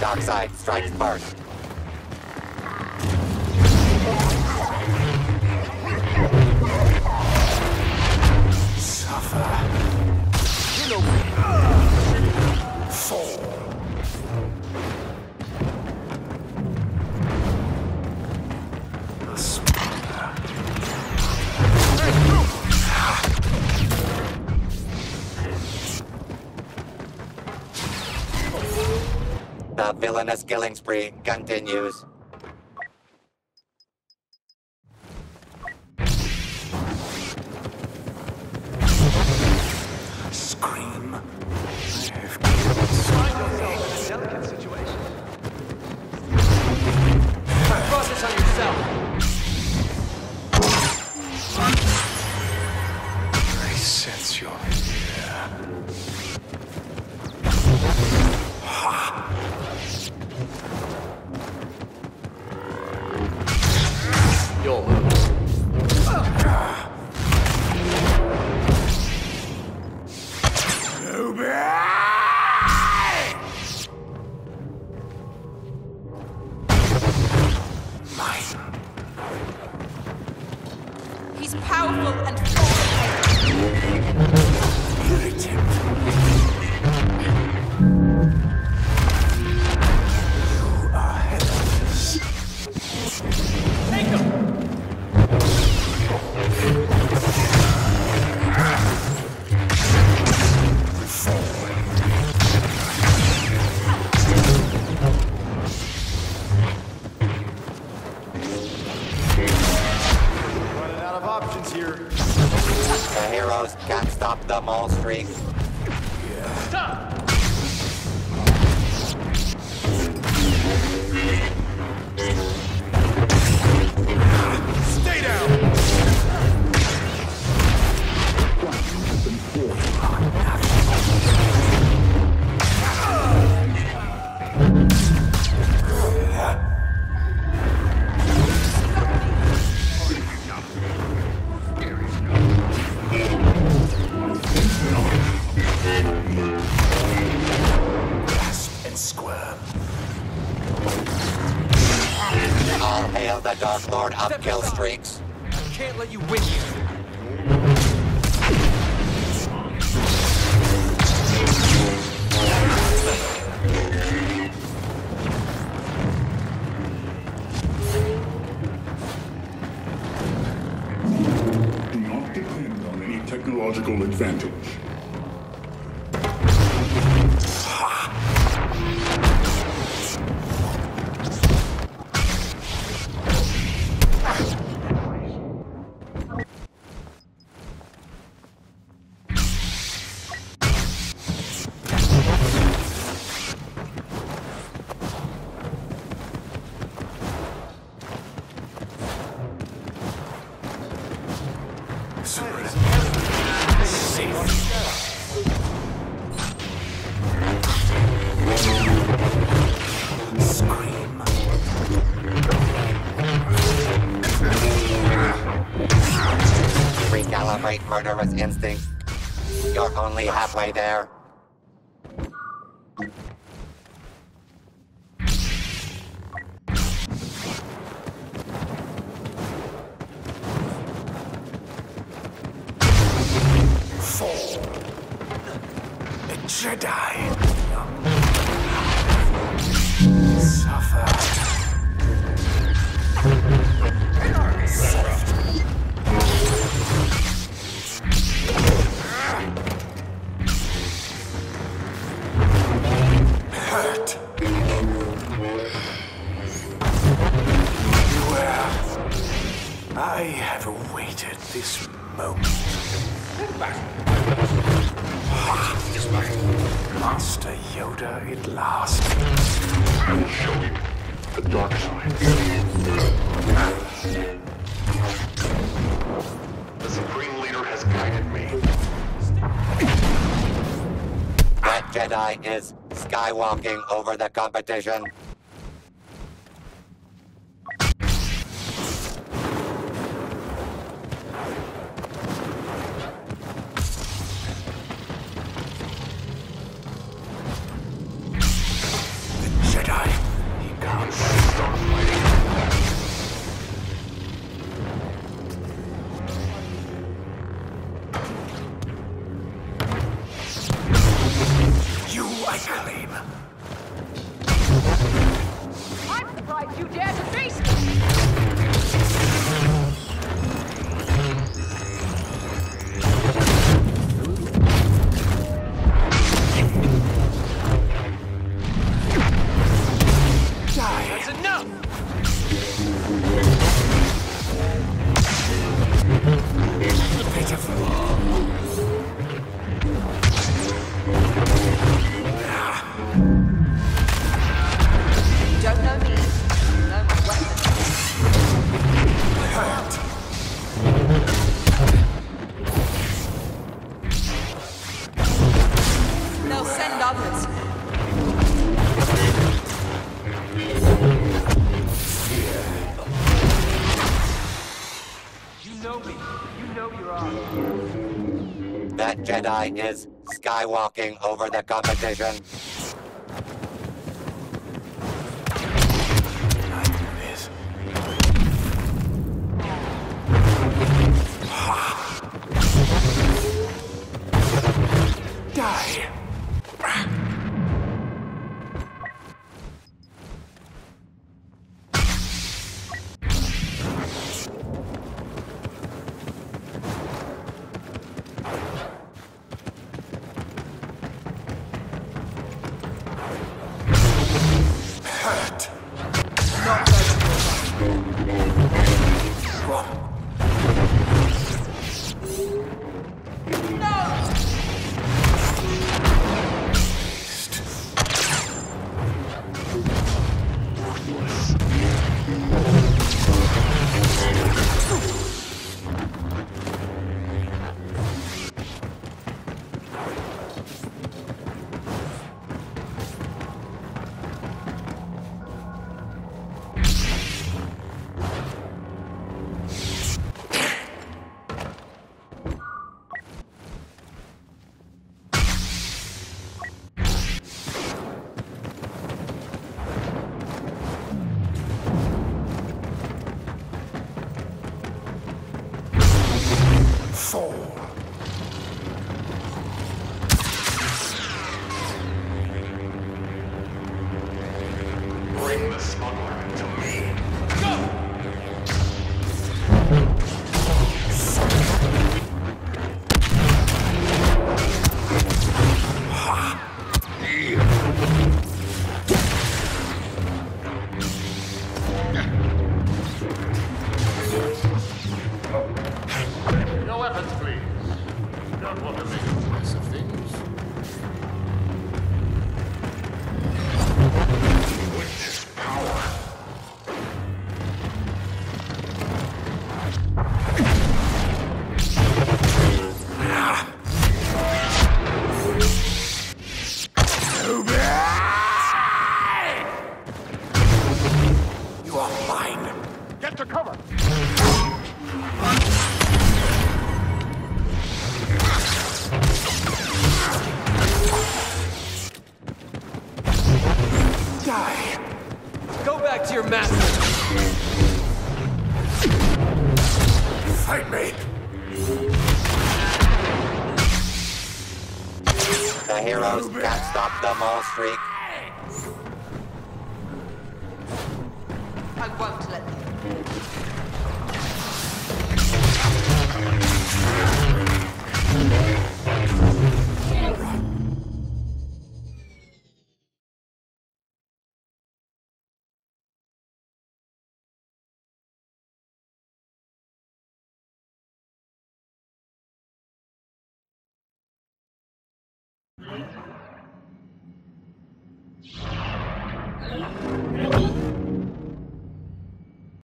Dark side strikes first. Suffer. The villainous killing spree continues. Scream. I've killed Lose. Mine. He's powerful and full Irritant. The Dark Lord streaks. Can't let you win here. Do not depend on any technological advantage. Murderous instincts. You're only halfway there. Jedi. Suffer. Master Yoda at last. I will show you the dark side. The Supreme Leader has guided me. That Jedi is skywalking over the competition. will send others. You know me. You know you're on. That Jedi is skywalking over the competition. die! Bring the smuggler to me. Stop them all, streak. I won't let them. Later.